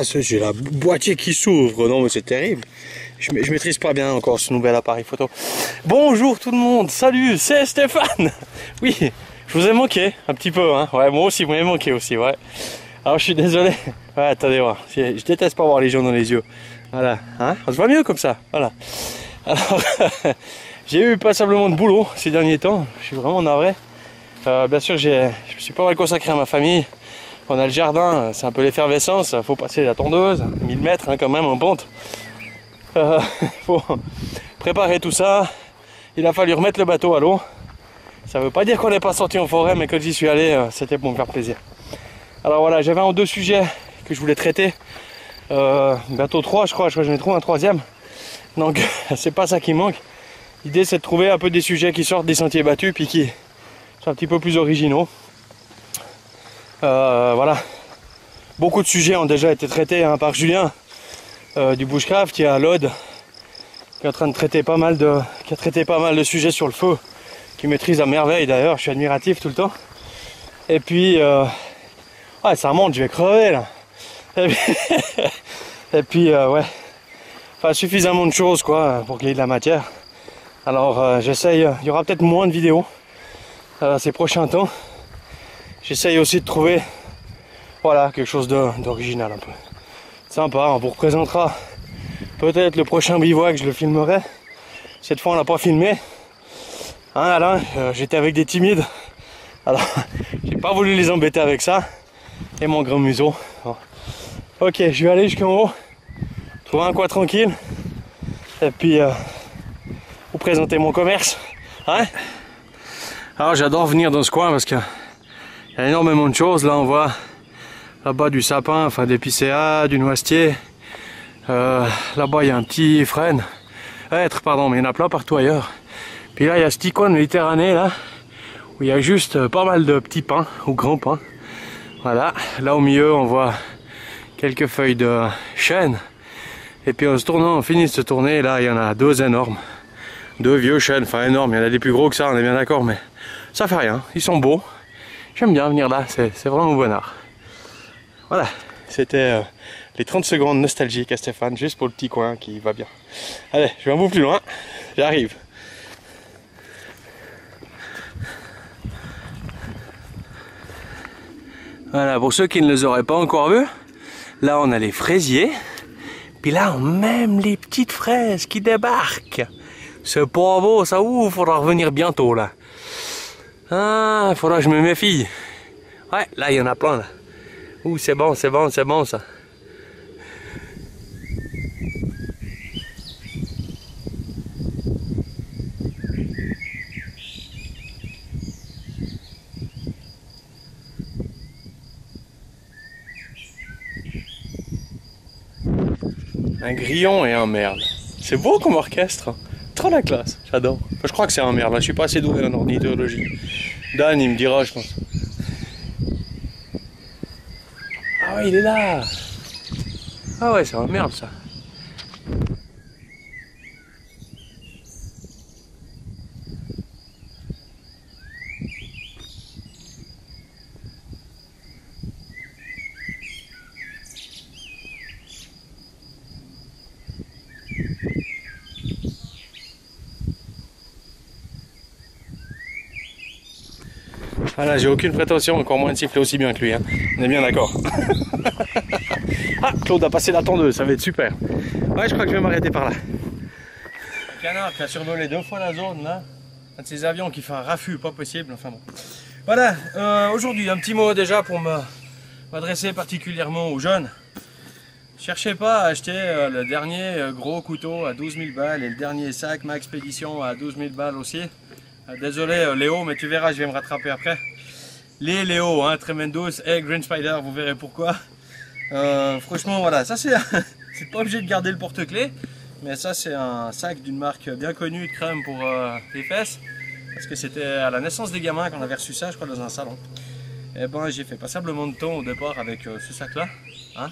Ben, j'ai la boîtier qui s'ouvre, non mais c'est terrible. Je, je, maîtrise pas bien encore ce nouvel appareil photo. Bonjour tout le monde, salut, c'est Stéphane Oui, je vous ai manqué un petit peu, hein. Ouais, moi aussi, vous m'avez manqué aussi, ouais. Alors je suis désolé. Ouais, attendez voir. Je déteste pas voir les gens dans les yeux. Voilà, hein On se voit mieux comme ça, voilà. Alors, j'ai eu passablement de boulot ces derniers temps. Je suis vraiment navré. Euh, bien sûr, je me suis pas mal consacré à ma famille. On a le jardin, c'est un peu l'effervescence. Il faut passer la tondeuse, 1000 mètres hein, quand même en pente. Il euh, faut préparer tout ça. Il a fallu remettre le bateau à l'eau. Ça ne veut pas dire qu'on n'est pas sorti en forêt, mais quand j'y suis allé, euh, c'était pour me faire plaisir. Alors voilà, j'avais en deux sujets que je voulais traiter. bientôt trois, je crois. Je crois que j'en ai trouvé un troisième. Donc, c'est pas ça qui manque. L'idée, c'est de trouver un peu des sujets qui sortent des sentiers battus, puis qui, c'est un petit peu plus originaux. Euh, voilà. Beaucoup de sujets ont déjà été traités hein, par Julien euh, du Bushcraft. Il y a Lode qui est en train de traiter pas mal de, qui a traité pas mal de sujets sur le feu, qui maîtrise à merveille d'ailleurs. Je suis admiratif tout le temps. Et puis, euh, ouais, ça remonte, je vais crever là. Et puis, ouais, enfin suffisamment de choses quoi pour qu'il y ait de la matière. Alors, j'essaye. Il y aura peut-être moins de vidéos ces prochains temps. J'essaye aussi de trouver voilà, quelque chose d'original un peu. Sympa, on vous représentera peut-être le prochain bivouac, je le filmerai. Cette fois on l'a pas filmé. Hein Alain, euh, j'étais avec des timides. Alors j'ai pas voulu les embêter avec ça. Et mon grand museau. Ok, je vais aller jusqu'en haut. Trouver un coin tranquille. Et puis euh, vous présenter mon commerce. Hein? Alors j'adore venir dans ce coin parce qu'il y a énormément de choses. Là on voit là-bas du sapin, enfin des picéas, du noisetier. Euh, là-bas il y a un petit frêne. Être, pardon, mais il y en a plein partout ailleurs. Puis là il y a ce petit coin de Méditerranée là, où il y a juste pas mal de petits pins ou grands pins. Voilà, là au milieu on voit quelques feuilles de chêne. Et puis en se tournant, on finit de se tourner, là il y en a deux énormes. Deux vieux chênes, enfin énormes, il y en a des plus gros que ça, on est bien d'accord, mais ça fait rien, ils sont beaux. J'aime bien venir là, c'est vraiment bon art. Voilà, c'était euh, les 30 secondes nostalgiques à Stéphane, juste pour le petit coin qui va bien. Allez, je vais un peu plus loin, j'arrive. Voilà, pour ceux qui ne les auraient pas encore vus, là on a les fraisiers, puis là on a même les petites fraises qui débarquent. C'est pas beau ça, ouh, faudra revenir bientôt là. Ah, il faudra que je me méfie. Ouais, là, il y en a plein, là. Ouh, c'est bon, c'est bon, c'est bon, ça. Un grillon et un merle. C'est beau comme orchestre trop la classe, j'adore. je crois que c'est un merde, je suis pas assez doué en ornithologie. Dan, il me dira, je pense. Ah ouais, il est là Ah ouais, c'est un merde ça. Voilà, j'ai aucune prétention, encore moins de siffler aussi bien que lui. Hein. On est bien d'accord. ah, Claude a passé la tondeuse, ça va être super. Ouais, je crois que je vais m'arrêter par là. Le canard qui a survolé deux fois la zone là. Un de ces avions qui fait un raffut, pas possible. Enfin bon. Voilà, euh, aujourd'hui, un petit mot déjà pour m'adresser particulièrement aux jeunes. Cherchez pas à acheter euh, le dernier euh, gros couteau à 12 000 balles et le dernier sac ma expédition à 12 000 balles aussi. Désolé Léo, mais tu verras, je vais me rattraper après les Léo, hein, Tremendous et Green Spider, vous verrez pourquoi. Euh, franchement, voilà, ça c'est. pas obligé de garder le porte-clés, mais ça c'est un sac d'une marque bien connue de crème pour euh, les fesses. Parce que c'était à la naissance des gamins qu'on avait reçu ça, je crois, dans un salon. Et eh ben j'ai fait passablement de temps au départ avec euh, ce sac là. Hein,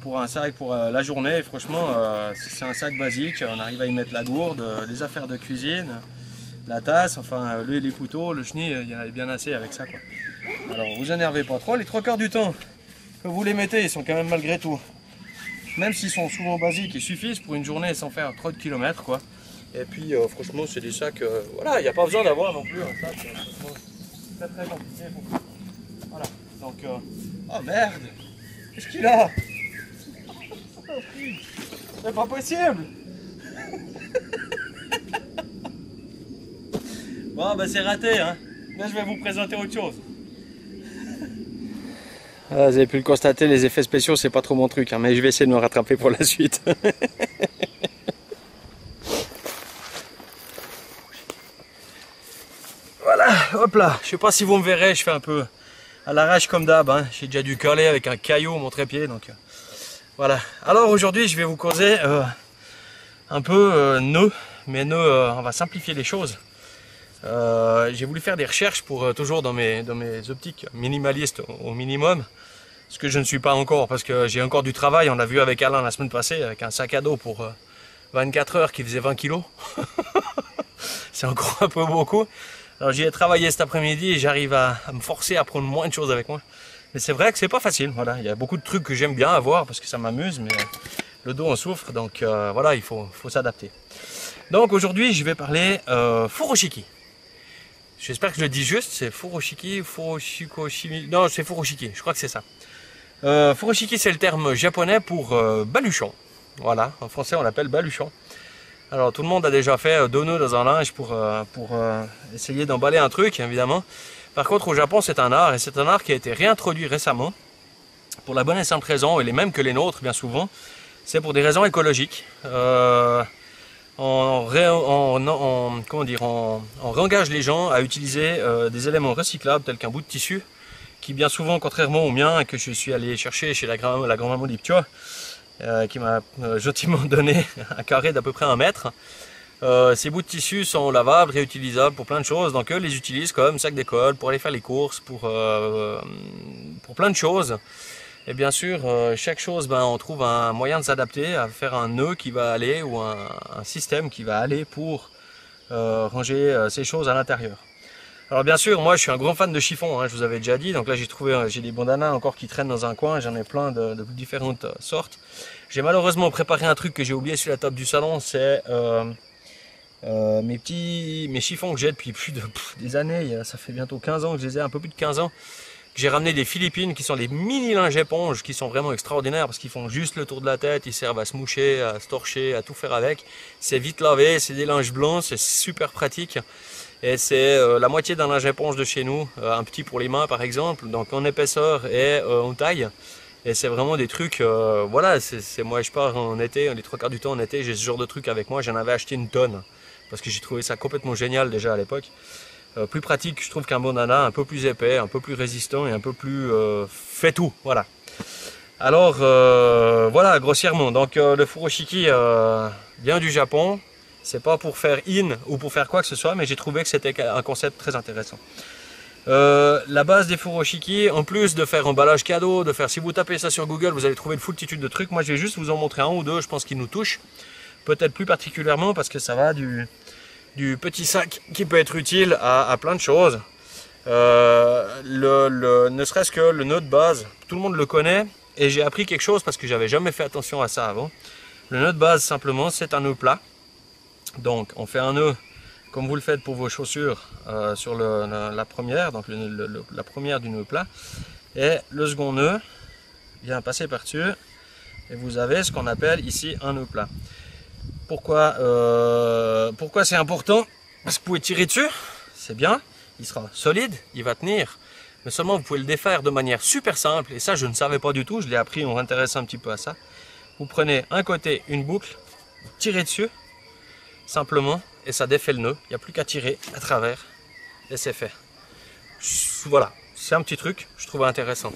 pour un sac pour la journée, franchement, c'est un sac basique. On arrive à y mettre la gourde, les affaires de cuisine, la tasse, enfin euh, les couteaux, le chenille, il y en avait bien assez avec ça quoi. Alors vous énervez pas trop, les trois quarts du temps, que vous les mettez, ils sont quand même malgré tout. Même s'ils sont souvent basiques, ils suffisent pour une journée sans faire trop de kilomètres quoi. Et puis euh, franchement c'est des sacs, euh, voilà, il n'y a pas besoin d'avoir non plus un sac très très compliqué. Voilà, donc, oh merde, qu'est-ce qu'il a? C'est pas possible Bon bah c'est raté hein, là je vais vous présenter autre chose. Ah, vous avez pu le constater, les effets spéciaux, c'est pas trop mon truc, hein, mais je vais essayer de me rattraper pour la suite. voilà, hop là. Je sais pas si vous me verrez, je fais un peu à l'arrache comme d'hab. Hein. J'ai déjà dû coller avec un caillou mon trépied, donc euh, voilà. Alors aujourd'hui, je vais vous causer euh, un peu euh, nœud, mais nœud, on va simplifier les choses. J'ai voulu faire des recherches pour toujours dans mes, dans mes optiques minimalistes au minimum ce que je ne suis pas encore parce que j'ai encore du travail. On l'a vu avec Alain la semaine passée avec un sac à dos pour 24 euh, heures qui faisait 20 kilos. c'est encore un peu beaucoup. Alors j'y ai travaillé cet après-midi et j'arrive à, me forcer à prendre moins de choses avec moi. Mais c'est vrai que c'est pas facile. Voilà, il y a beaucoup de trucs que j'aime bien avoir parce que ça m'amuse, mais le dos en souffre. Donc euh, voilà, il faut, faut s'adapter. Donc aujourd'hui, je vais parler euh, furoshiki. J'espère que je le dis juste. C'est furoshiki, furoshikoshimi. Non, c'est furoshiki. Je crois que c'est ça. Euh, furoshiki, c'est le terme japonais pour euh, baluchon. Voilà, en français on l'appelle baluchon. Alors tout le monde a déjà fait euh, deux nœuds dans un linge pour, euh, pour essayer d'emballer un truc, évidemment. Par contre, au Japon, c'est un art, et c'est un art qui a été réintroduit récemment, pour la bonne et simple raison, et les mêmes que les nôtres, bien souvent, c'est pour des raisons écologiques. Euh, on, réengage les gens à utiliser des éléments recyclables tels qu'un bout de tissu qui bien souvent, contrairement au mien, que je suis allé chercher chez la, grand, la grand-maman euh, qui m'a euh, gentiment donné un carré d'à peu près un mètre. Euh, ces bouts de tissu sont lavables, réutilisables pour plein de choses, donc eux les utilisent comme sac d'école, pour aller faire les courses, pour plein de choses. Et bien sûr, chaque chose, ben, on trouve un moyen de s'adapter, à faire un nœud qui va aller, ou un, système qui va aller pour ranger ces choses à l'intérieur. Alors bien sûr, moi je suis un grand fan de chiffon, hein, je vous avais déjà dit. Donc là j'ai trouvé, euh, j'ai des bandanas encore qui traînent dans un coin, j'en ai plein de, différentes euh, sortes. J'ai malheureusement préparé un truc que j'ai oublié sur la table du salon, c'est euh, mes petits mes chiffons que j'ai depuis plus de des années, ça fait bientôt 15 ans que je les ai, un peu plus de 15 ans. J'ai ramené des Philippines qui sont des mini linges éponges qui sont vraiment extraordinaires parce qu'ils font juste le tour de la tête, ils servent à se moucher, à se torcher, à tout faire avec. C'est vite lavé, c'est des linges blancs, c'est super pratique. Et c'est euh, la moitié d'un linge éponge de chez nous, euh, un petit pour les mains par exemple, donc en épaisseur et euh, en taille. Et c'est vraiment des trucs, voilà, c'est moi je pars en été, les trois quarts du temps en été, j'ai ce genre de trucs avec moi, j'en avais acheté une tonne. Parce que j'ai trouvé ça complètement génial déjà à l'époque. Plus pratique, je trouve qu'un bon nana, un peu plus épais, un peu plus résistant et un peu plus fait tout, voilà. Alors voilà, grossièrement, donc le furoshiki vient du Japon, c'est pas pour faire in ou pour faire quoi que ce soit, mais j'ai trouvé que c'était un concept très intéressant. Euh, la base des furoshiki, en plus de faire emballage cadeau, de faire, si vous tapez ça sur Google, vous allez trouver une foultitude de trucs. Moi, je vais juste vous en montrer un ou deux, je pense qu'ils nous touchent. Peut-être plus particulièrement parce que ça va du, du petit sac qui peut être utile à, plein de choses. Euh, ne serait-ce que le nœud de base, tout le monde le connaît et j'ai appris quelque chose parce que j'avais jamais fait attention à ça avant. Le nœud de base, simplement, c'est un nœud plat donc on fait un nœud comme vous le faites pour vos chaussures euh, sur la, première, donc la première du nœud plat. Et le second nœud vient passer par-dessus et vous avez ce qu'on appelle ici un nœud plat. Pourquoi, euh, pourquoi c'est important? Parce que vous pouvez tirer dessus, c'est bien, il sera solide, il va tenir. Mais seulement vous pouvez le défaire de manière super simple, et ça je ne savais pas du tout, je l'ai appris, on s'intéresse un petit peu à ça. Vous prenez un côté, une boucle, vous tirez dessus, simplement, et ça défait le nœud. Il n'y a plus qu'à tirer à travers, et c'est fait. Voilà, c'est un petit truc, je trouve intéressant.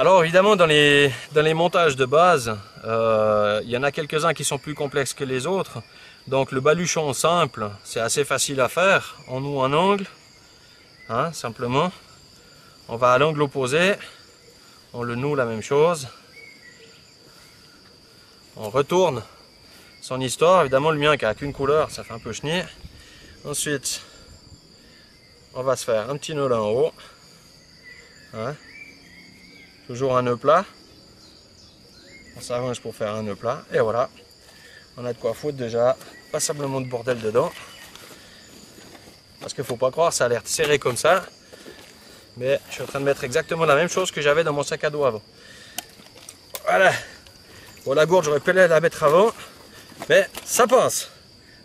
Alors évidemment, dans les, dans les montages de base, euh, il y en a quelques-uns qui sont plus complexes que les autres. Donc le baluchon simple, c'est assez facile à faire. On noue un angle, hein, simplement. On va à l'angle opposé, on le noue la même chose. On retourne son histoire. Évidemment, le mien qui a qu'une couleur, ça fait un peu chenille. Ensuite, on va se faire un petit nœud là en haut. Hein. Toujours un nœud plat. On s'arrange pour faire un nœud plat. Et voilà. On a de quoi foutre déjà passablement de bordel dedans. Parce qu'il faut pas croire, ça a l'air serré comme ça. Mais je suis en train de mettre exactement la même chose que j'avais dans mon sac à dos avant. Voilà. Bon, la gourde, j'aurais pu la mettre avant. Mais ça passe.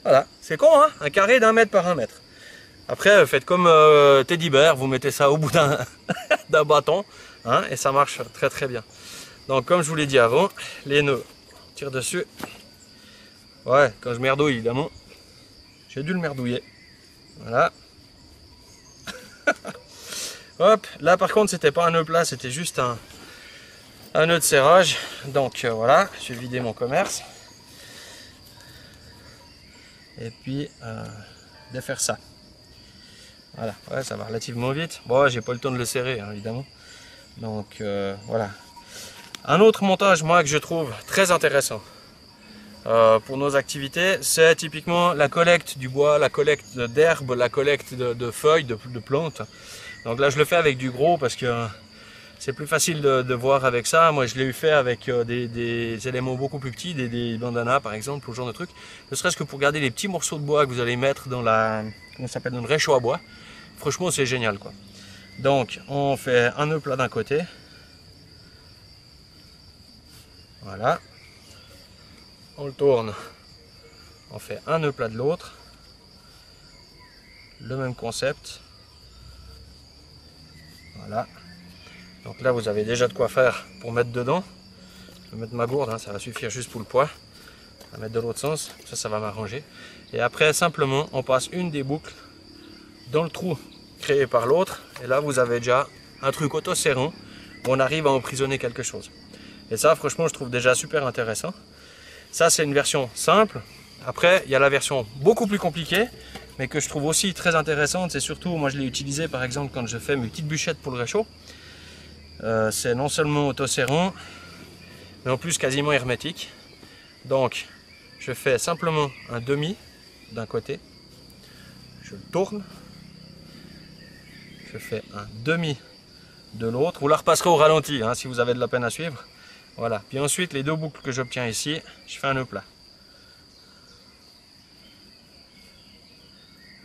Voilà. C'est con, hein Un carré d'un mètre par un mètre. Après, faites comme euh, Teddy Bear, vous mettez ça au bout d'un bâton, hein, et ça marche très très bien. Donc, comme je vous l'ai dit avant, les nœuds, tire dessus. Ouais, quand je merdouille, évidemment, j'ai dû le merdouiller. Voilà. Hop, là par contre, c'était pas un nœud plat, c'était juste un, un nœud de serrage. Donc euh, voilà, je vais vider mon commerce. Et puis, euh, de faire ça. Voilà, ouais, ça va relativement vite. Bon, j'ai pas le temps de le serrer, hein, évidemment. Donc, euh, voilà. Un autre montage, moi, que je trouve très intéressant euh, pour nos activités, c'est typiquement la collecte du bois, la collecte d'herbes, la collecte de, feuilles, de, plantes. Donc là, je le fais avec du gros parce que c'est plus facile de, voir avec ça. Moi, je l'ai eu fait avec euh, des, éléments beaucoup plus petits, des, des bandanas par exemple, ou ce genre de trucs. Ne serait-ce que pour garder les petits morceaux de bois que vous allez mettre dans la, comment s'appelle, dans le réchaud à bois. Franchement, c'est génial, quoi. Donc, on fait un nœud plat d'un côté. Voilà. On le tourne. On fait un nœud plat de l'autre. Le même concept. Voilà. Donc là, vous avez déjà de quoi faire pour mettre dedans. Je vais mettre ma gourde, hein, ça va suffire juste pour le poids. Va mettre de l'autre sens, ça, ça va m'arranger. Et après, simplement, on passe une des boucles dans le trou créé par l'autre. Et là, vous avez déjà un truc auto-serrant où on arrive à emprisonner quelque chose. Et ça, franchement, je trouve déjà super intéressant. Ça, c'est une version simple. Après, il y a la version beaucoup plus compliquée, mais que je trouve aussi très intéressante. C'est surtout, moi, je l'ai utilisé, par exemple, quand je fais mes petites bûchettes pour le réchaud. Euh, c'est non seulement auto-serrant, mais en plus quasiment hermétique. Donc, je fais simplement un demi d'un côté. Je le tourne je fais un demi de l'autre. Vous la repasserez au ralenti hein, si vous avez de la peine à suivre. Voilà. Puis ensuite, les deux boucles que j'obtiens ici, je fais un nœud plat.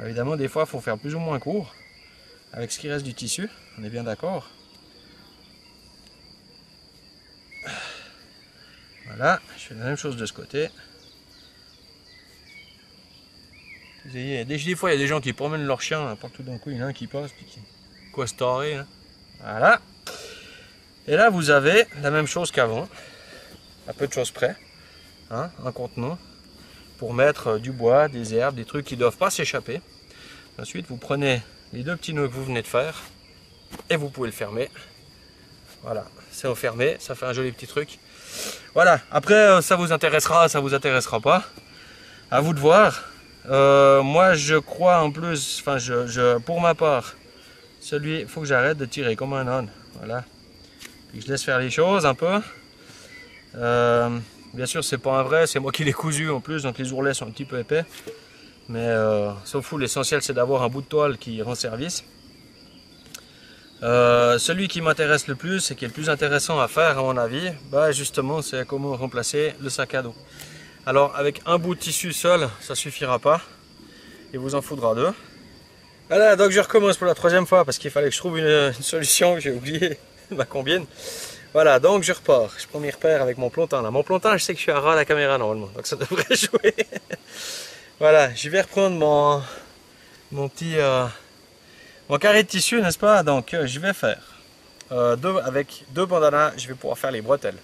Évidemment, des fois, il faut faire plus ou moins court avec ce qui reste du tissu. On est bien d'accord. Voilà, je fais la même chose de ce côté. Des, fois, il y a des gens qui promènent leur chien, partout d'un coup, il y en a un qui passe, puis qui, Hein. Voilà. Et là, vous avez la même chose qu'avant, à peu de choses près, hein, un contenant pour mettre euh, du bois, des herbes, des trucs qui ne doivent pas s'échapper. Ensuite, vous prenez les deux petits nœuds que vous venez de faire et vous pouvez le fermer. Voilà, c'est enfermé, ça fait un joli petit truc. Voilà, après euh, ça vous intéressera, ça vous intéressera pas. À vous de voir. Euh, moi je crois en plus, enfin je, pour ma part, celui, il faut que j'arrête de tirer comme un âne. Voilà. Puis je laisse faire les choses un peu. Euh, bien sûr, c'est pas un vrai, c'est moi qui l'ai cousu en plus, donc les ourlets sont un petit peu épais. Mais euh, sauf fou, l'essentiel c'est d'avoir un bout de toile qui rend service. Euh, celui qui m'intéresse le plus et qui est le plus intéressant à faire à mon avis, bah justement c'est comment remplacer le sac à dos. Alors avec un bout de tissu seul, ça suffira pas. Il vous en faudra deux. Voilà, donc je recommence pour la troisième fois parce qu'il fallait que je trouve une, solution, j'ai oublié ma combine. Voilà, donc je repars. Je prends mes repères avec mon plantain. Là. Mon plantain, je sais que je suis à ras la caméra normalement, donc ça devrait jouer. voilà, je vais reprendre mon, mon petit euh, mon carré de tissu, n'est-ce pas? Donc euh, je vais faire euh, avec deux bandanas, je vais pouvoir faire les bretelles.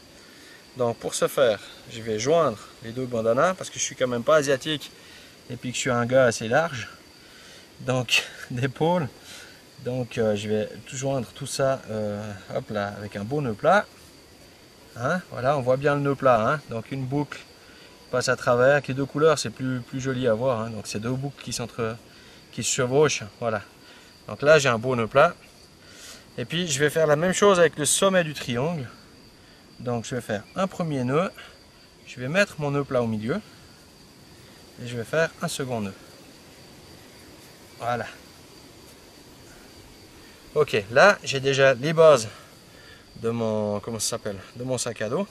Donc pour ce faire, je vais joindre les deux bandanas parce que je suis quand même pas asiatique et puis que je suis un gars assez large donc d'épaule. Donc euh, je vais tout joindre tout ça euh, hop avec un beau nœud plat. Hein, voilà, on voit bien le nœud plat. Hein. donc une boucle passe à travers. Avec les deux couleurs, c'est plus, plus joli à voir. Hein. donc c'est deux boucles qui, qui se chevauchent. Voilà. Donc là, j'ai un beau nœud plat. Et puis je vais faire la même chose avec le sommet du triangle. Donc je vais faire un premier nœud. Je vais mettre mon nœud plat au milieu. Et je vais faire un second nœud. Voilà. Ok, là j'ai déjà les bases de mon, sac à dos.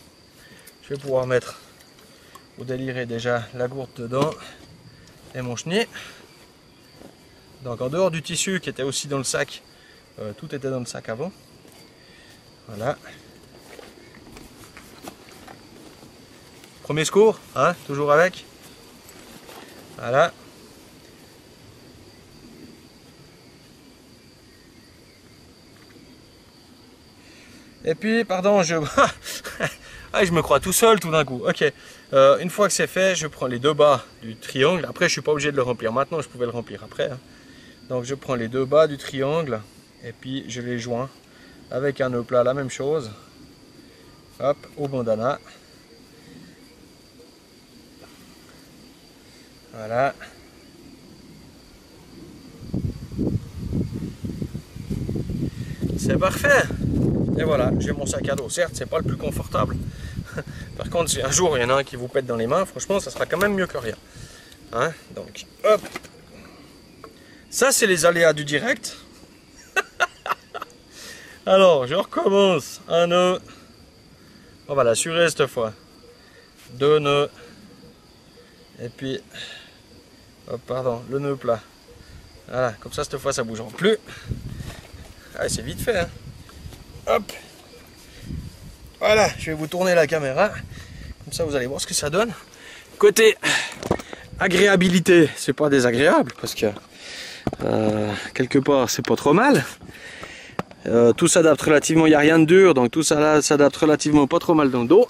Je vais pouvoir mettre ou délirer déjà la gourde dedans et mon chenille. Donc en dehors du tissu qui était aussi dans le sac, euh, tout était dans le sac avant. Voilà. Premier secours, hein, toujours avec. Voilà. Et puis, pardon, je... ah, je me crois tout seul tout d'un coup. Ok, euh, une fois que c'est fait, je prends les deux bas du triangle. Après, je suis pas obligé de le remplir. Maintenant, je pouvais le remplir après. Hein. Donc, je prends les deux bas du triangle et puis je les joins avec un nœud plat, la même chose. Hop, au bandana. Voilà. C'est parfait. Et voilà, j'ai mon sac à dos. Certes, c'est pas le plus confortable. Par contre, si un jour il y en a un qui vous pète dans les mains, franchement, ça sera quand même mieux que rien. Hein Donc, hop. Ça, c'est les aléas du direct. Alors, je recommence. Un nœud. On va l'assurer cette fois. Deux nœuds. Et puis, hop, pardon, le nœud plat. Voilà, comme ça, cette fois, ça bouge en plus. Ah, c'est vite fait. Hein. Hop. Voilà, je vais vous tourner la caméra. Comme ça, vous allez voir ce que ça donne. Côté agréabilité, c'est pas désagréable parce que euh, quelque part, c'est pas trop mal. Euh, tout s'adapte relativement, il n'y a rien de dur, donc tout ça s'adapte relativement pas trop mal dans le dos.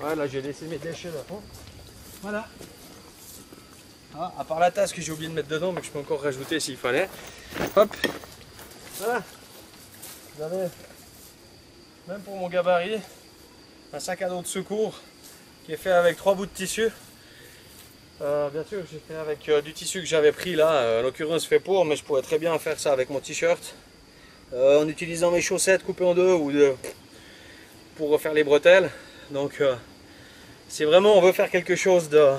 Voilà, j'ai laissé mes déchets là. Voilà. Ah, à part la tasse que j'ai oublié de mettre dedans, mais que je peux encore rajouter s'il fallait. Hop. Voilà. Avez, même pour mon gabarit, un sac à dos de secours qui est fait avec trois bouts de tissu. Euh, bien sûr, j'ai fait avec euh, du tissu que j'avais pris là, euh, en l'occurrence fait pour, mais je pourrais très bien faire ça avec mon t-shirt. en utilisant mes chaussettes coupées en deux ou pour refaire les bretelles. Donc, c'est vraiment on veut faire quelque chose de.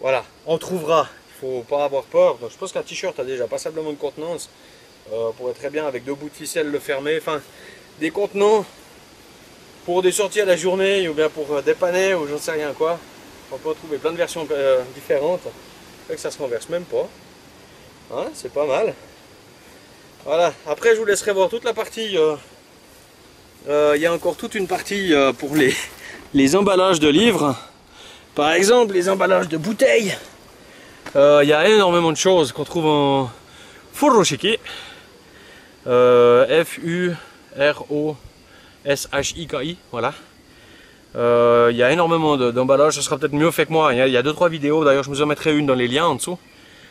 Voilà, on trouvera. Il faut pas avoir peur. Donc, je pense qu'un t-shirt a déjà passablement de contenance. Euh, on pourrait très bien avec deux bouts de ficelle le fermer. Enfin, des contenants pour des sorties à la journée ou bien pour euh, dépanner ou j'en sais rien quoi. On peut trouver plein de versions euh, différentes. Fait que ça se renverse même pas. Hein, c'est pas mal. Voilà. Après, je vous laisserai voir toute la partie. Il y a encore toute une partie pour les, emballages de livres. Par exemple, les emballages de bouteilles. Il y a énormément de choses qu'on trouve en furoshiki. Euh, F-U-R-O-S-H-I-K-I, voilà. Euh, il y a énormément d'emballages, ça sera peut-être mieux fait que moi. Il y a 2-3 vidéos, d'ailleurs je vous en mettrai une dans les liens en dessous,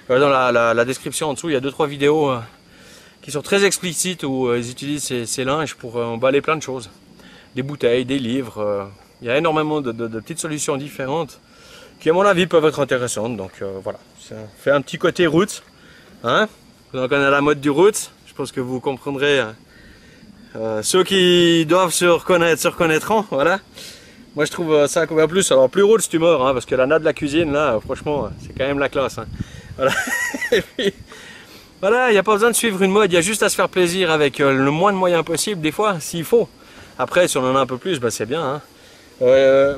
euh, dans la, description en dessous. Il y a 2-3 vidéos qui sont très explicites où ils utilisent ces, linges pour emballer plein de choses. Des bouteilles, des livres. il y a énormément de, petites solutions différentes qui à mon avis peuvent être intéressantes. Donc voilà, ça fait un petit côté route. Hein Donc on a la mode du route pense que vous comprendrez. Hein. Euh, ceux qui doivent se reconnaître se reconnaîtront, voilà. Moi je trouve euh, ça un plus. Alors plus roule tu meurs, hein, parce que la natte de la cuisine là, franchement, c'est quand même la classe. Hein. Voilà. il n'y a pas besoin de suivre une mode, il y a juste à se faire plaisir avec euh, le moins de moyens possible des fois, s'il faut. Après, si on en a un peu plus, bah, c'est bien.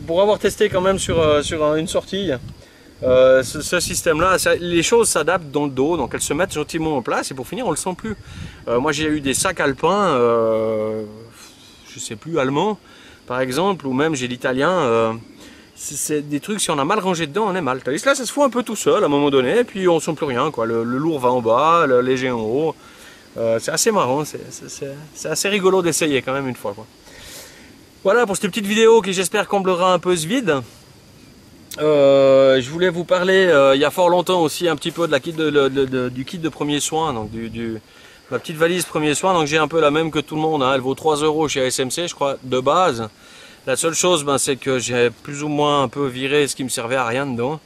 pour avoir testé quand même sur, sur une sortie, euh, ce, système-là, les choses s'adaptent dans le dos, donc elles se mettent gentiment en place et pour finir, on le sent plus. Euh, moi, j'ai eu des sacs alpins, euh, je sais plus, allemands, par exemple, ou même j'ai l'italien. C'est des trucs, si on a mal rangé dedans, on est mal. Là, ça se fout un peu tout seul à un moment donné, et puis on sent plus rien. Quoi. Le, lourd va en bas, le léger en haut. c'est assez marrant, c'est assez rigolo d'essayer quand même une fois. Quoi. Voilà pour cette petite vidéo qui j'espère comblera un peu ce vide. Euh, je voulais vous parler euh, il y a fort longtemps aussi un petit peu de la kit du kit de premiers soins, donc du, ma petite valise premiers soins. Donc j'ai un peu la même que tout le monde, hein. elle vaut 3 euros chez SMC, je crois, de base. La seule chose, ben, c'est que j'ai plus ou moins un peu viré ce qui me servait à rien dedans.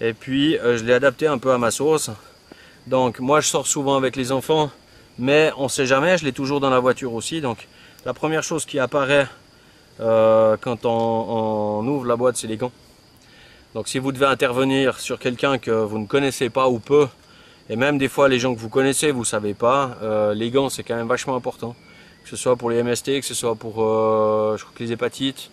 Et puis euh, je l'ai adapté un peu à ma sauce. Donc moi je sors souvent avec les enfants, mais on sait jamais, je l'ai toujours dans la voiture aussi. Donc la première chose qui apparaît quand on ouvre la boîte, c'est les gants. Donc si vous devez intervenir sur quelqu'un que vous ne connaissez pas ou peu, et même des fois les gens que vous connaissez, vous ne savez pas, euh, les gants c'est quand même vachement important. que ce soit pour les MST, que ce soit pour je crois que les hépatites,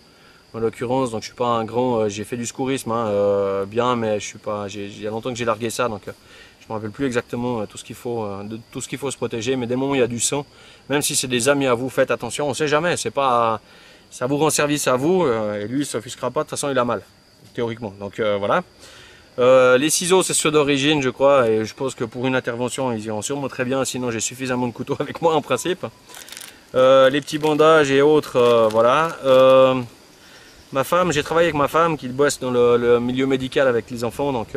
en l'occurrence. Donc je suis pas un grand, j'ai fait du secourisme, hein, bien, mais je suis pas, il y a longtemps que j'ai largué ça, donc je me rappelle plus exactement tout ce qu'il faut, de tout ce qu'il faut se protéger. Mais dès le moment où il y a du sang, même si c'est des amis à vous, faites attention, on sait jamais, c'est pas, ça vous rend service à vous, et lui il s'offusquera pas, de toute façon il a mal, théoriquement. Donc voilà. Euh, les ciseaux, c'est ceux d'origine, je crois, et je pense que pour une intervention, ils iront sûrement très bien, sinon j'ai suffisamment de couteaux avec moi en principe. Euh, les petits bandages et autres, euh, voilà. ma femme, j'ai travaillé avec ma femme qui bosse dans le, milieu médical avec les enfants, donc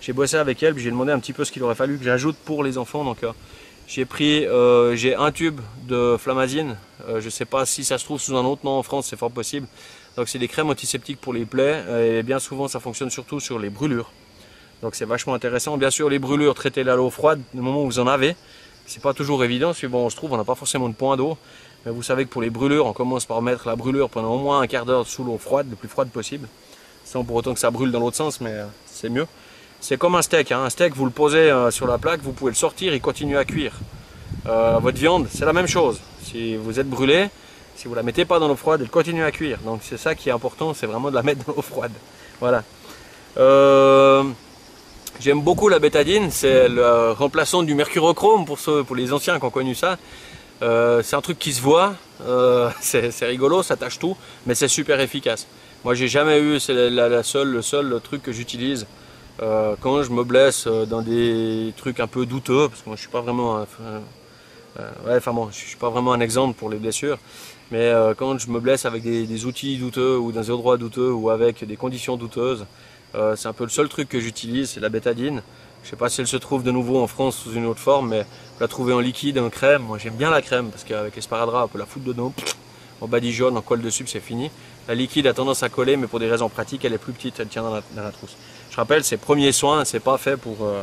j'ai bossé avec elle, j'ai demandé un petit peu ce qu'il aurait fallu que j'ajoute pour les enfants, donc j'ai pris, j'ai un tube de flamazine, je sais pas si ça se trouve sous un autre nom en France, c'est fort possible. Donc c'est des crèmes antiseptiques pour les plaies et bien souvent ça fonctionne surtout sur les brûlures. Donc c'est vachement intéressant. Bien sûr les brûlures, traitez-les à l'eau froide du moment où vous en avez. C'est pas toujours évident, si bon on se trouve on n'a pas forcément de point d'eau. Mais vous savez que pour les brûlures, on commence par mettre la brûlure pendant au moins un quart d'heure sous l'eau froide, le plus froide possible. Sans pour autant que ça brûle dans l'autre sens, mais euh, c'est mieux. C'est comme un steak. Hein. Un steak, vous le posez euh, sur la plaque, vous pouvez le sortir, il continue à cuire. Euh, votre viande, c'est la même chose. Si vous êtes brûlé, si vous la mettez pas dans l'eau froide, elle continue à cuire. Donc c'est ça qui est important, c'est vraiment de la mettre dans l'eau froide. Voilà. Euh, j'aime beaucoup la bétadine, c'est le remplaçant du mercurochrome pour, ceux, pour les anciens qui ont connu ça. Euh, c'est un truc qui se voit, euh, c'est rigolo, ça tâche tout, mais c'est super efficace. Moi j'ai jamais eu, c'est la, seule, le seul truc que j'utilise quand je me blesse dans des trucs un peu douteux, parce que moi je suis pas vraiment ouais, enfin bon, je suis pas vraiment un exemple pour les blessures. Mais euh, quand je me blesse avec des, outils douteux ou dans des endroits douteux ou avec des conditions douteuses, euh, c'est un peu le seul truc que j'utilise, c'est la bétadine. Je sais pas si elle se trouve de nouveau en France sous une autre forme, mais vous la trouvez en liquide, en crème. Moi j'aime bien la crème parce qu'avec l'esparadrap, on peut la foutre dedans, en badigeonne, en colle dessus, c'est fini. La liquide a tendance à coller, mais pour des raisons pratiques, elle est plus petite, elle tient dans la, trousse. Je rappelle, c'est premiers soins, c'est pas fait pour, euh,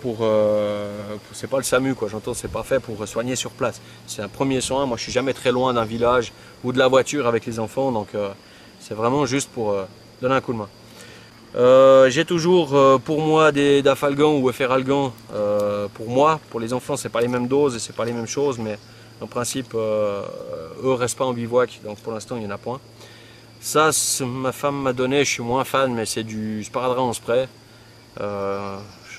pour, euh, c'est pas le SAMU quoi, j'entends, c'est pas fait pour soigner sur place. C'est un premier soin. Moi, je suis jamais très loin d'un village ou de la voiture avec les enfants, donc euh, c'est vraiment juste pour euh, donner un coup de main. J'ai toujours pour moi des dafalgan ou efferalgan pour moi. Pour les enfants, c'est pas les mêmes doses et c'est pas les mêmes choses, mais en principe, eux restent pas en bivouac, donc pour l'instant, il y en a point. Ça, ma femme m'a donné, je suis moins fan, mais c'est du sparadrap en spray.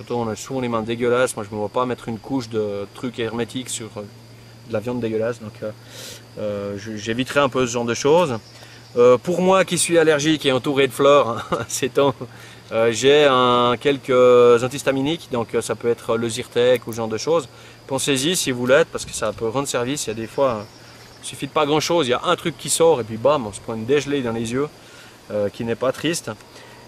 On a souvent les mains dégueulasses. Moi, je ne me vois pas mettre une couche de trucs hermétiques sur euh, de la viande dégueulasse. Donc, euh, euh, j'éviterai un peu ce genre de choses. pour moi qui suis allergique et entouré de fleurs, hein, ces temps, j'ai quelques antihistaminiques, donc ça peut être le Zyrtec ou ce genre de choses. Pensez-y si vous l'êtes, parce que ça peut rendre service. Il y a des fois, il suffit de pas grand chose, il y a un truc qui sort et puis bam, on se prend une dégelée dans les yeux, qui n'est pas triste.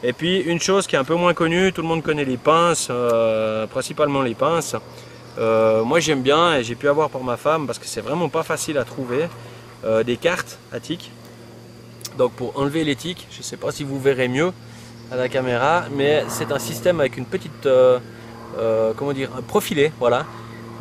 Et puis une chose qui est un peu moins connue, tout le monde connaît les pinces, euh, principalement les pinces. Euh, moi j'aime bien et j'ai pu avoir pour ma femme parce que c'est vraiment pas facile à trouver euh, des cartes à tiques. Donc pour enlever les tiques, je ne sais pas si vous verrez mieux à la caméra, mais c'est un système avec une petite, comment dire, un profilé, voilà,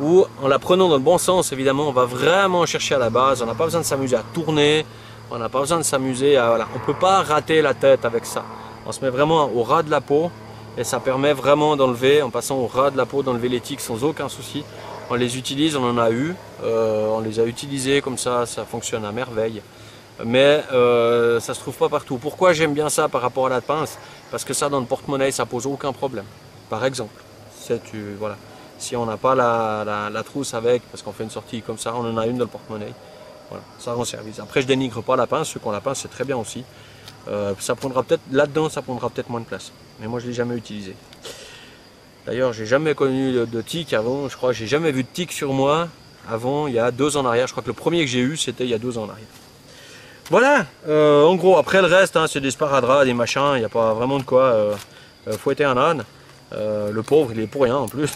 où en la prenant dans le bon sens évidemment on va vraiment chercher à la base, on n'a pas besoin de s'amuser à tourner, on n'a pas besoin de s'amuser à, voilà, on peut pas rater la tête avec ça. On se met vraiment au ras de la peau et ça permet vraiment d'enlever, en passant au ras de la peau, d'enlever les tiques sans aucun souci. On les utilise, on en a eu, euh, on les a utilisés comme ça, ça fonctionne à merveille. Mais euh, ça se trouve pas partout. Pourquoi j'aime bien ça par rapport à la pince? Parce que ça dans le porte-monnaie ça pose aucun problème. Par exemple, si on n'a pas la, trousse avec, parce qu'on fait une sortie comme ça, on en a une dans le porte-monnaie. Voilà, ça rend service. Après je dénigre pas la pince, ceux qui ont la pince c'est très bien aussi. Euh, ça prendra peut-être là-dedans, ça prendra peut-être moins de place. Mais moi, je l'ai jamais utilisé. D'ailleurs, j'ai jamais connu de, tic avant. Je crois que j'ai jamais vu de tic sur moi avant, il y a deux ans en arrière. Je crois que le premier que j'ai eu, c'était il y a deux ans en arrière. Voilà, euh, en gros, après le reste, hein, c'est des sparadraps, des machins, il n'y a pas vraiment de quoi euh, fouetter un âne. le pauvre, il est pour rien en plus.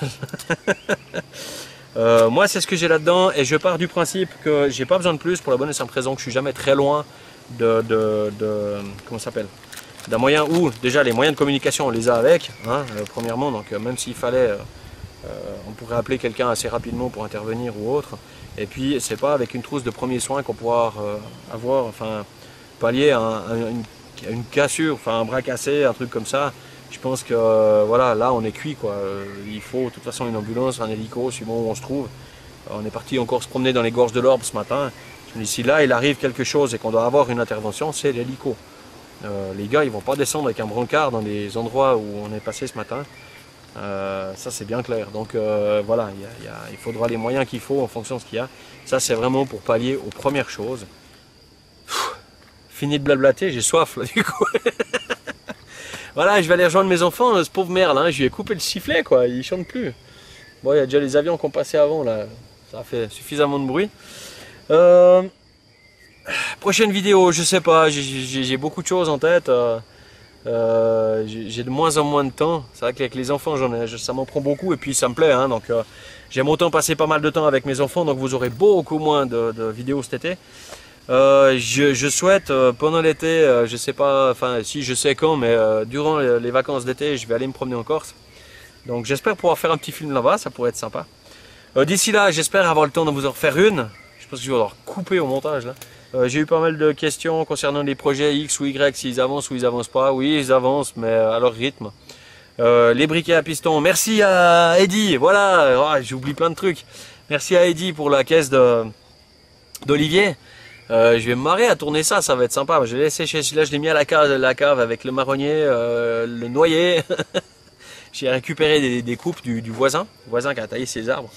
moi, c'est ce que j'ai là-dedans et je pars du principe que j'ai pas besoin de plus pour la bonne et simple raison que je suis jamais très loin de, de, comment s'appelle d'un moyen où déjà les moyens de communication on les a avec, hein, euh, premièrement, donc euh, même s'il fallait, euh, on pourrait appeler quelqu'un assez rapidement pour intervenir ou autre. Et puis c'est pas avec une trousse de premiers soins qu'on pourra avoir, enfin pallier à, une, cassure, enfin un bras cassé, un truc comme ça. Je pense que voilà, là on est cuit quoi. Il faut de toute façon une ambulance, un hélico, suivant où on se trouve. On est parti encore se promener dans les gorges de l'Orbe ce matin. Si là il arrive quelque chose et qu'on doit avoir une intervention, c'est l'hélico. Euh, les gars, ils vont pas descendre avec un brancard dans les endroits où on est passé ce matin. Euh, ça, c'est bien clair. Donc euh, voilà, il faudra les moyens qu'il faut en fonction de ce qu'il y a. Ça, c'est vraiment pour pallier aux premières choses. fini de blablater, j'ai soif là, du coup. voilà, je vais aller rejoindre mes enfants, ce pauvre merde, hein, je lui ai coupé le sifflet, quoi, il chante plus. Bon, il y a déjà les avions qui ont passé avant, là, ça a fait suffisamment de bruit. Euh, prochaine vidéo, je sais pas, j'ai beaucoup de choses en tête. Euh, euh, j'ai de moins en moins de temps. C'est vrai qu'avec les enfants, ai, ça m'en prend beaucoup et puis ça me plaît. Hein, donc j'aime autant passer pas mal de temps avec mes enfants, donc vous aurez beaucoup moins de, vidéos cet été. je, souhaite pendant l'été, je sais pas, enfin si je sais quand, mais durant les, vacances d'été, je vais aller me promener en Corse. Donc j'espère pouvoir faire un petit film là-bas, ça pourrait être sympa. D'ici là, j'espère avoir le temps de vous en refaire une. Je pense que je vais devoir couper au montage là. Euh, j'ai eu pas mal de questions concernant les projets X ou Y, s'ils avancent ou ils avancent pas. Oui, ils avancent, mais à leur rythme. Euh, les briquets à piston. Merci à Eddy. Voilà, oh, j'oublie plein de trucs. Merci à Eddy pour la caisse d'Olivier. Euh, je vais me marrer à tourner ça, ça va être sympa. Je l'ai laissé chez là, je l'ai mis à la cave, la cave avec le marronnier, le noyer. J'ai récupéré des, coupes du, voisin, voisin qui a taillé ses arbres.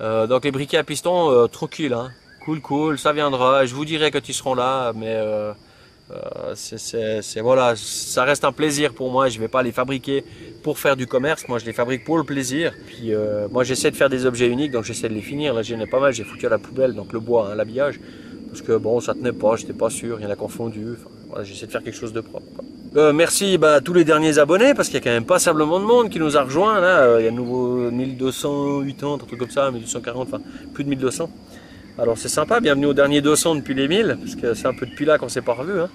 donc les briquets à piston, tranquille, hein. Cool, cool, ça viendra. Je vous dirai quand ils seront là, mais euh, euh, voilà, ça reste un plaisir pour moi. Je vais pas les fabriquer pour faire du commerce. Moi, je les fabrique pour le plaisir. Puis euh, moi, j'essaie de faire des objets uniques, donc j'essaie de les finir. Là, j'en ai pas mal. J'ai foutu à la poubelle, donc le bois, hein, l'habillage, parce que bon, ça tenait pas. J'étais pas sûr. Il y en a confondu. Enfin, j'essaie de faire quelque chose de propre. merci bah, à tous les derniers abonnés parce qu'il y a quand même passablement de monde qui nous a rejoint là. il y a nouveau 1280, un truc comme ça, 1240, enfin plus de 1200. Alors c'est sympa, bienvenue au dernier 200 depuis les 1000, parce que c'est un peu depuis là qu'on s'est pas revu. Hein.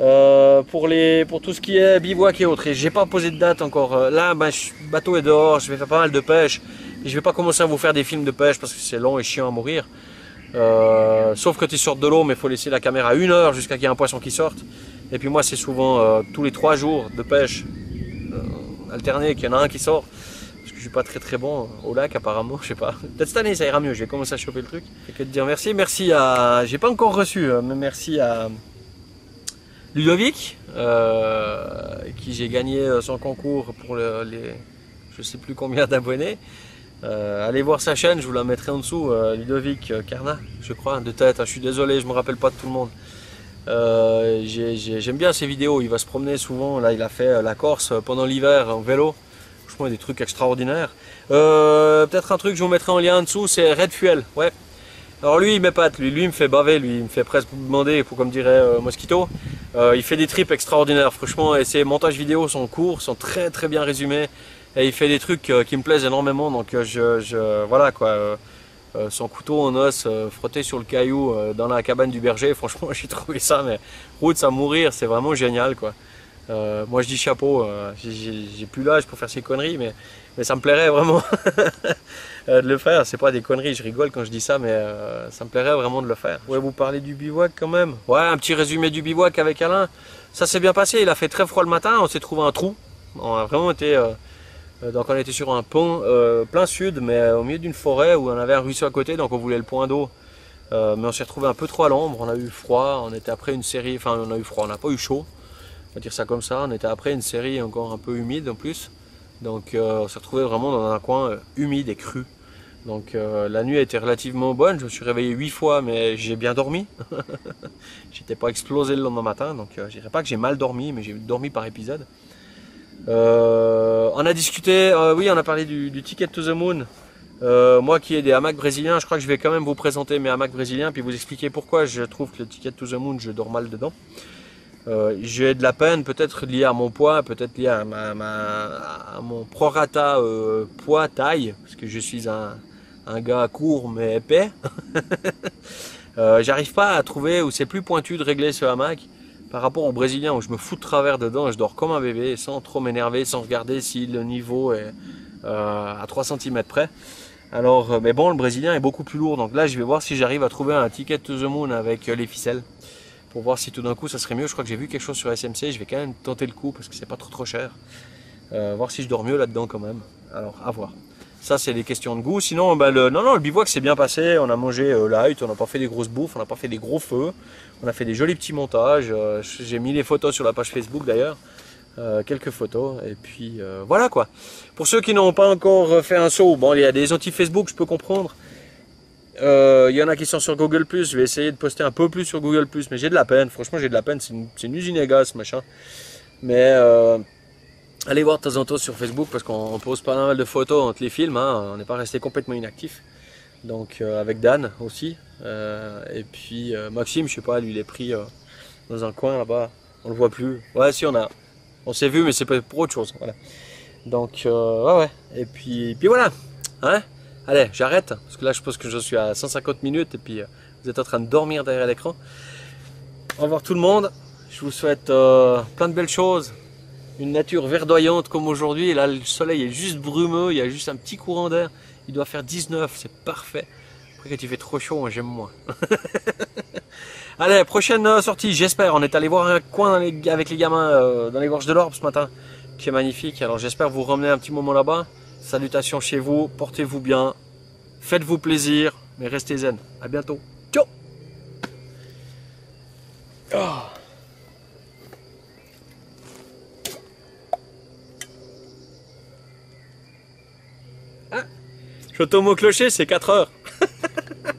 Euh, pour, les, tout ce qui est bivouac et autres, et j'ai pas posé de date encore. Euh, là, ben, bateau est dehors, je vais faire pas mal de pêche, et je vais pas commencer à vous faire des films de pêche parce que c'est long et chiant à mourir. Euh, sauf que tu sortes de l'eau, mais il faut laisser la caméra une heure jusqu'à qu'il y ait un poisson qui sorte. Et puis moi, c'est souvent tous les trois jours de pêche alternés qu'il y en a un qui sort je suis pas très très bon au lac apparemment, je sais pas. Peut-être cette année ça ira mieux, j'ai commencé à choper le truc. Et que te dire merci. Merci à. J'ai pas encore reçu, euh, mais merci à Ludovic, euh, qui j'ai gagné euh, son concours pour les je sais plus combien d'abonnés. allez voir sa chaîne, je vous la mettrai en dessous, Ludovic Carna, je crois, de tête. Hein. je suis désolé, je me rappelle pas de tout le monde. J'aime bien ses vidéos, il va se promener souvent. Là, il a fait la Corse pendant l'hiver en vélo franchement, des trucs extraordinaires. Euh, peut-être un truc que je vous mettrai en lien en dessous, c'est Red Fuel. Ouais. Alors lui, il m'épate, lui, lui, il me fait baver, lui, il me fait presque demander, pour comme dirait euh, Mosquito. Euh, il fait des trips extraordinaires, franchement, et ses montages vidéo sont courts, sont très très bien résumés, et il fait des trucs qui me plaisent énormément, donc je, je, voilà quoi. son couteau en os frotté sur le caillou dans la cabane du berger, franchement, j'ai trouvé ça, mais route à mourir, c'est vraiment génial quoi. Euh, moi je dis chapeau, euh, j'ai plus l'âge pour faire ces conneries, mais, mais ça me plairait vraiment euh, de le faire. C'est pas des conneries, je rigole quand je dis ça, mais ça me plairait vraiment de le faire. Je vous parler du bivouac quand même. Ouais, un petit résumé du bivouac avec Alain. Ça s'est bien passé, il a fait très froid le matin, on s'est trouvé un trou. On a vraiment été. donc on était sur un pont plein sud, mais au milieu d'une forêt où on avait un ruisseau à côté, donc on voulait le point d'eau. mais on s'est retrouvé un peu trop à l'ombre, on a eu froid, on était après une série, enfin on a eu froid, on n'a pas eu chaud va dire ça comme ça. On était après une série encore un peu humide en plus. Donc euh, on s'est retrouvé vraiment dans un coin euh, humide et cru. Donc euh, la nuit a été relativement bonne. Je me suis réveillé huit fois, mais j'ai bien dormi. J'étais pas explosé le lendemain matin, donc je dirais pas que j'ai mal dormi, mais j'ai dormi par épisode. on a discuté, oui, on a parlé du, du, Ticket to the Moon. moi qui ai des hamacs brésiliens, je crois que je vais quand même vous présenter mes hamacs brésiliens, puis vous expliquer pourquoi je trouve que le Ticket to the Moon, je dors mal dedans. Euh, j'ai de la peine, peut-être lié à mon poids, peut-être lié à, mon prorata euh, poids-taille, parce que je suis un, gars court mais épais. euh, J'arrive pas à trouver où c'est plus pointu de régler ce hamac par rapport au brésilien où je me fous de travers dedans je dors comme un bébé sans trop m'énerver, sans regarder si le niveau est à 3 cm près. Alors, mais bon, le brésilien est beaucoup plus lourd, donc là je vais voir si j'arrive à trouver un ticket to the moon avec les ficelles pour voir si tout d'un coup ça serait mieux. Je crois que j'ai vu quelque chose sur SMC, je vais quand même tenter le coup parce que c'est pas trop trop cher. Euh, voir si je dors mieux là-dedans quand même. Alors, à voir. Ça, c'est des questions de goût. Sinon, bah, le, non, non, le bivouac s'est bien passé. On a mangé euh, light, on n'a pas fait des grosses bouffes, on n'a pas fait des gros feux. On a fait des jolis petits montages. Euh, J'ai mis les photos sur la page Facebook d'ailleurs. Quelques photos. Et puis voilà quoi. Pour ceux qui n'ont pas encore fait un saut, bon, il y a des outils Facebook, je peux comprendre. Euh, Il y en a qui sont sur Google+, je vais essayer de poster un peu plus sur Google+, mais j'ai de la peine, franchement j'ai de la peine, c'est une, une usine à gaz machin. Mais euh, allez voir de temps en temps sur Facebook parce qu'on on pose pas mal de photos entre les films, hein, on n'est pas resté complètement inactif. Donc euh, avec Dan aussi. Euh, et puis euh, Maxime, je sais pas, lui il est pris euh, dans un coin là-bas, on le voit plus. Ouais si on a. On s'est vu mais c'est pas pour autre chose. Voilà. Donc euh, ouais ouais. Et puis, puis voilà. Hein? Allez, j'arrête, parce que là je pense que je suis à 150 minutes et puis euh, vous êtes en train de dormir derrière l'écran. Au revoir tout le monde, je vous souhaite euh, plein de belles choses, une nature verdoyante comme aujourd'hui, là le soleil est juste brumeux, il y a juste un petit courant d'air, il doit faire 19, c'est parfait. Après quand il fait trop chaud, moi j'aime moins. Allez, prochaine euh, sortie, j'espère, on est allé voir un coin avec les gamins dans les gorges de l'Orbe ce matin, qui est magnifique, alors j'espère vous ramener un petit moment là-bas. Salutations chez vous, portez-vous bien, faites-vous plaisir, mais restez zen. À bientôt. Ciao Ah. Ah. Tombe au clocher, c'est 4 heures.